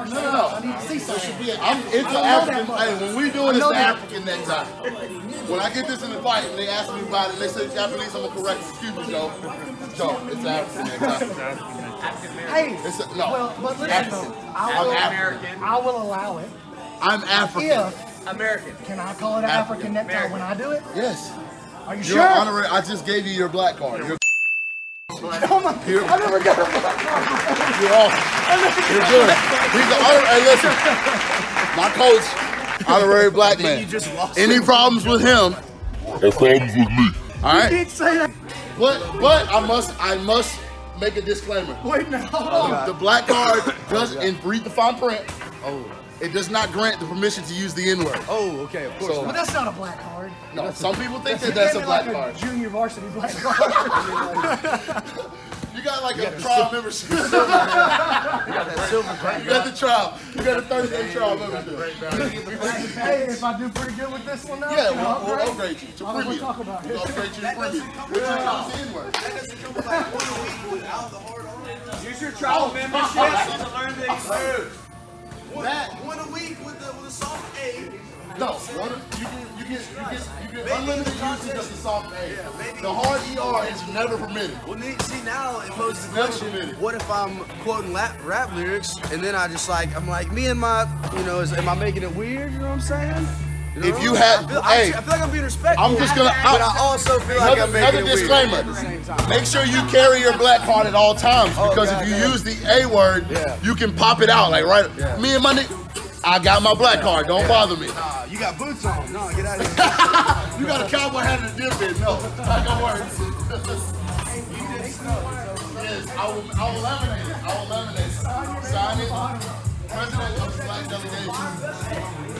martial No, no, no. I need to see It should something. be. I'm, it's an African. that. Hey, when we do it, it's know the that. African necktie. When I get this in the fight and they ask me about it, they say Japanese. I'm gonna correct. Excuse me, Joe. Joe, it's an African necktie. Hey, It's a, no. well, but listen African. though, I I'm will, African. I will allow it I'm African. if, American. can I call it an African. African necktie when I do it? Yes. Are you You're sure? honorary. I just gave you your black card. You're, Oh my, I never got a black card. you're awesome. You're good. He's the honor. Hey, listen. My coach, honorary black man. Any problems with him? No problems with me. All right. You right. did say that. But but I must I must make a disclaimer. Wait now, hold on. The black card does in read the fine print. Oh. It does not grant the permission to use the N word. Oh, okay, of course. So But that's not a black card. no, some people think that that's a black like card. Junior varsity black card. You got like a trial membership. you got that silver card. You got the trial. You got a 30 day trial membership. hey, if I do pretty good with this one now, Yeah, I we'll, we'll upgrade? upgrade you to Why don't we premium. talk about it? We'll upgrade you to premium. Which becomes the N word. Use your trial oh, membership to learn these moves. That One a week with the with a soft A. No, one, you get you get you get you get unlimited usage of the soft A. The hard ER is never permitted. Well, see now it poses the question: permitted. What if I'm quoting rap, rap lyrics and then I just like I'm like me and my you know is, am I making it weird? You know what I'm saying? You know? If you had- I feel, hey, I feel like I'm being respectful. I'm just gonna- but I also feel like Another, I'm making another disclaimer. weird at the same time. Make sure you carry your black card at all times Oh, because God, if you God. use the A word, Yeah. you can pop it out like right. Yeah. Me and my nigga, I got my black card. Don't bother me. Nah, you got boots on. No, get out of here. You got a cowboy hat and a dip in. No, not gonna work. yes, I will. I will laminate it. I will laminate it. Sign it. President of the Black Delegation.